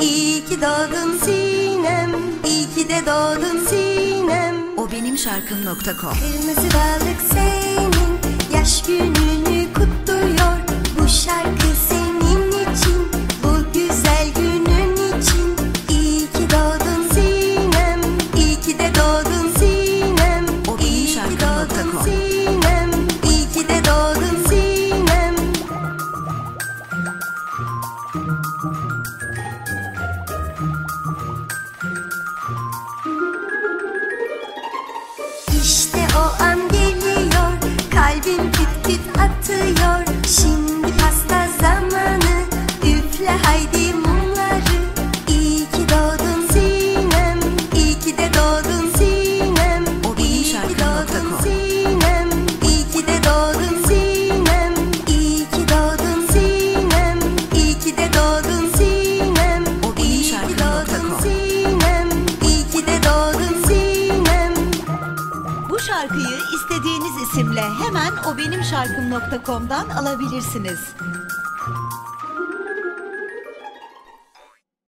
İyi ki doğdun Sinem, iyi ki de doğdun Sinem. O benim şarkım.com Kırmızı balık senin, yaş gününü kutluyor. Bu şarkı senin için, bu güzel günün için. İyi ki doğdun Sinem, iyi ki de doğdun Sinem. O benim şarkım.com. Sinem, iyi ki de doğdun Sinem. Şarkıyı istediğiniz isimle hemen o benim şarkım.com'dan alabilirsiniz.